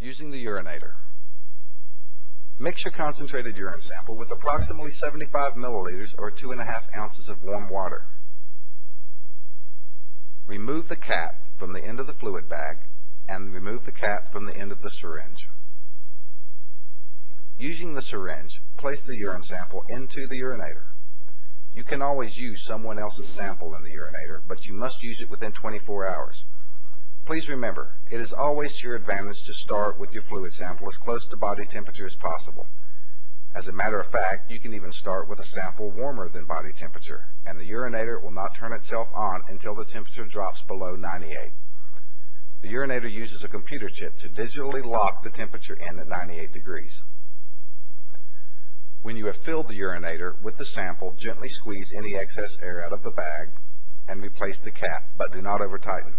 Using the urinator. Mix your concentrated urine sample with approximately 75 milliliters or 2.5 ounces of warm water. Remove the cap from the end of the fluid bag and remove the cap from the end of the syringe. Using the syringe, place the urine sample into the urinator. You can always use someone else's sample in the urinator, but you must use it within 24 hours. Please remember, it is always to your advantage to start with your fluid sample as close to body temperature as possible. As a matter of fact, you can even start with a sample warmer than body temperature, and the urinator will not turn itself on until the temperature drops below 98. The urinator uses a computer chip to digitally lock the temperature in at 98 degrees. When you have filled the urinator with the sample, gently squeeze any excess air out of the bag and replace the cap, but do not over tighten.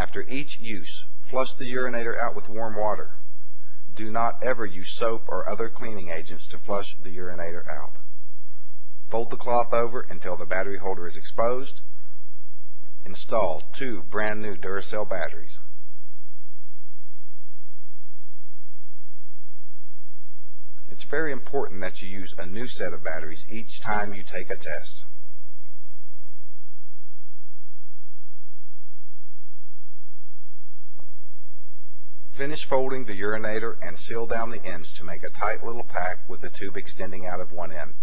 After each use, flush the urinator out with warm water. Do not ever use soap or other cleaning agents to flush the urinator out. Fold the cloth over until the battery holder is exposed. Install two brand new Duracell batteries. It's very important that you use a new set of batteries each time you take a test. Finish folding the urinator and seal down the ends to make a tight little pack with the tube extending out of one end.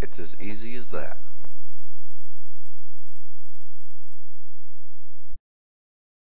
It's as easy as that.